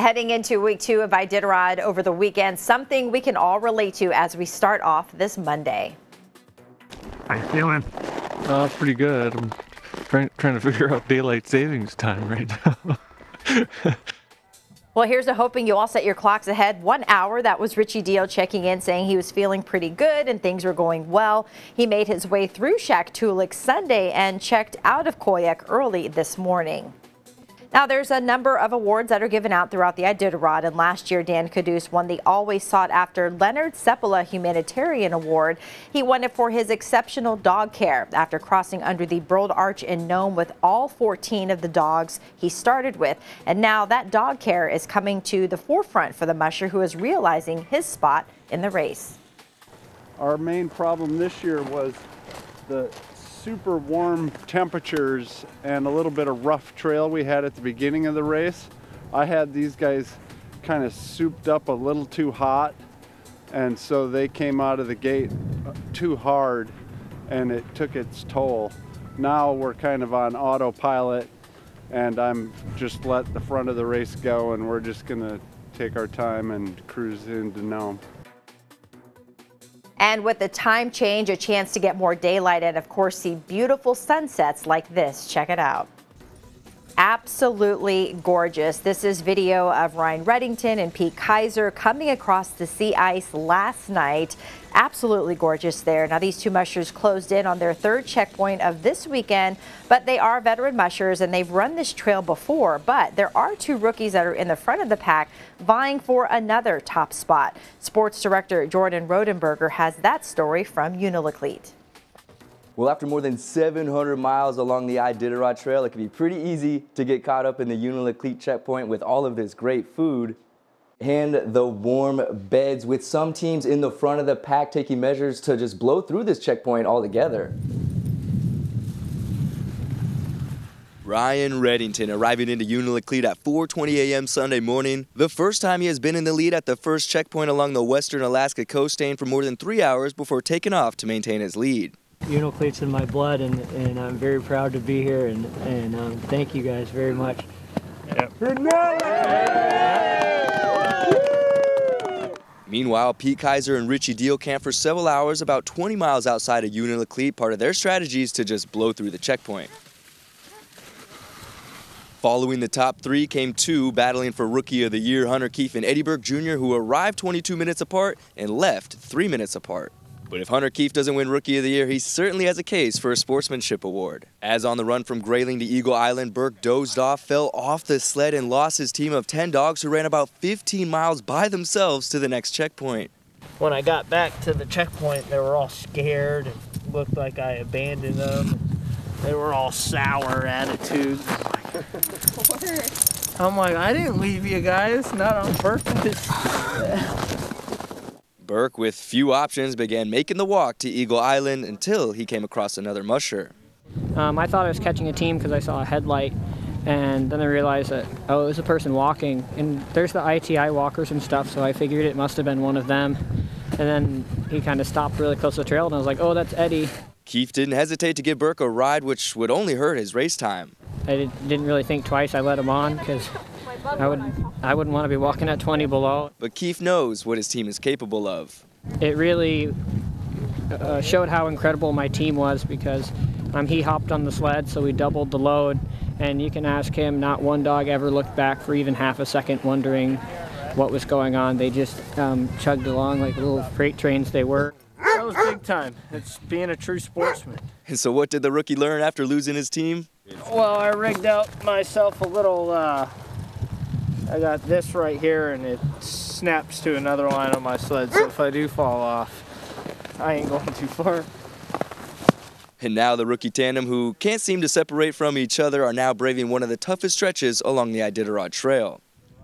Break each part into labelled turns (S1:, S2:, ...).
S1: Heading into week two of Iditarod over the weekend, something we can all relate to as we start off this Monday.
S2: How you feeling?
S3: Uh, pretty good. I'm trying, trying to figure out daylight savings time right now.
S1: Well, here's to hoping you all set your clocks ahead one hour. That was Richie Diehl checking in, saying he was feeling pretty good and things were going well. He made his way through Shaktoolik Sunday and checked out of Koyuk early this morning. Now, there's a number of awards that are given out throughout the Iditarod, and last year Dan Kaduce won the always sought after Leonhard Seppala Humanitarian Award. He won it for his exceptional dog care after crossing under the Burled Arch in Nome with all 14 of the dogs he started with. And now that dog care is coming to the forefront for the musher who is realizing his spot in the race.
S4: Our main problem this year was the super warm temperatures and a little bit of rough trail we had at the beginning of the race. I had these guys kind of souped up a little too hot and so they came out of the gate too hard and it took its toll. Now we're kind of on autopilot and I'm just let the front of the race go and we're just gonna take our time and cruise into Nome.
S1: And with the time change, a chance to get more daylight and, of course, see beautiful sunsets like this. Check it out. Absolutely gorgeous. This is video of Ryan Redington and Pete Kaiser coming across the sea ice last night. Absolutely gorgeous there. Now, these two mushers closed in on their third checkpoint of this weekend, but they are veteran mushers and they've run this trail before. But there are two rookies that are in the front of the pack vying for another top spot. Sports director Jordan Rodenberger has that story from Unalakleet.
S5: Well, after more than 700 miles along the Iditarod Trail, it can be pretty easy to get caught up in the Unalakleet checkpoint with all of this great food and the warm beds with some teams in the front of the pack taking measures to just blow through this checkpoint altogether.
S6: Ryan Redington arriving into Unalakleet at 4:20 a.m. Sunday morning, the first time he has been in the lead at the first checkpoint along the western Alaska coast, coastline for more than three hours before taking off to maintain his lead.
S7: Unalakleet's in my blood, and, and I'm very proud to be here, and, and um, thank you guys very much.
S2: Yep.
S6: Meanwhile, Pete Kaiser and Richie Diehl camped for several hours about 20 miles outside of Unalakleet. Part of their strategy is to just blow through the checkpoint. Following the top three came two battling for Rookie of the Year, Hunter Keefe and Eddie Burke Jr., who arrived 22 minutes apart and left three minutes apart. But if Hunter Keefe doesn't win Rookie of the Year, he certainly has a case for a sportsmanship award. As on the run from Grayling to Eagle Island, Burke dozed off, fell off the sled, and lost his team of 10 dogs who ran about 15 miles by themselves to the next checkpoint.
S7: When I got back to the checkpoint, they were all scared and looked like I abandoned them. They were all sour attitudes. I'm like, I didn't leave you guys, not on purpose.
S6: Burke, with few options, began making the walk to Eagle Island until he came across another musher.
S7: Um, I thought I was catching a team because I saw a headlight, and then I realized that, oh, it was a person walking. And there's the ITI walkers and stuff, so I figured it must have been one of them. And then he kind of stopped really close to the trail, and I was like, oh, that's Eddie.
S6: Keefe didn't hesitate to give Burke a ride, which would only hurt his race time.
S7: I did, didn't really think twice. I let him on because I would I wouldn't want to be walking at 20 below.
S6: But Keefe knows what his team is capable of.
S7: It really uh, showed how incredible my team was because um, he hopped on the sled, so we doubled the load. And you can ask him, not one dog ever looked back for even half a second wondering what was going on. They just um, chugged along like little freight trains they were.
S8: That was big time. It's being a true sportsman.
S6: And so, what did the rookie learn after losing his team?
S7: Well, I rigged out myself a little. Uh, I got this right here, and it snaps to another line on my sled. So if I do fall off, I ain't going too far.
S6: And now the rookie tandem, who can't seem to separate from each other, are now braving one of the toughest stretches along the Iditarod Trail.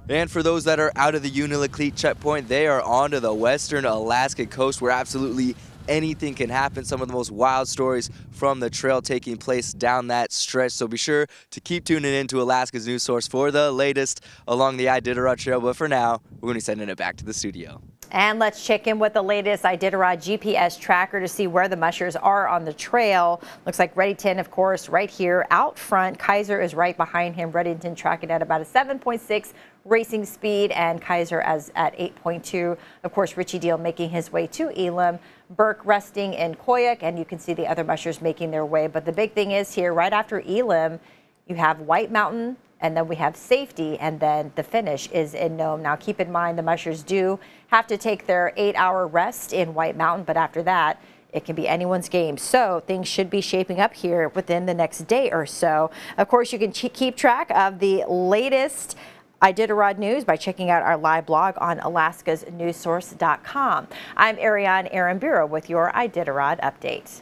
S6: And for those that are out of the Unalakleet checkpoint, they are onto the western Alaska coast where absolutely anything can happen. Some of the most wild stories from the trail taking place down that stretch. So be sure to keep tuning in to Alaska's news source for the latest along the Iditarod Trail. But for now, we're going to be sending it back to the studio.
S1: And let's check in with the latest Iditarod GPS tracker to see where the mushers are on the trail. Looks like Redington, of course, right here out front. Kaiser is right behind him. Redington tracking at about a 7.6 racing speed and Kaiser as at 8.2. Of course, Richie Diehl making his way to Elim. Burke resting in Koyuk, and you can see the other mushers making their way. But the big thing is here, right after Elim, you have White Mountain, and then we have safety, and then the finish is in Nome. Now, keep in mind the mushers do have to take their eight-hour rest in White Mountain, but after that, it can be anyone's game. So things should be shaping up here within the next day or so. Of course, you can keep track of the latest Iditarod News by checking out our live blog on alaskasnewssource.com. I'm Ariane Aramburo with your Iditarod update.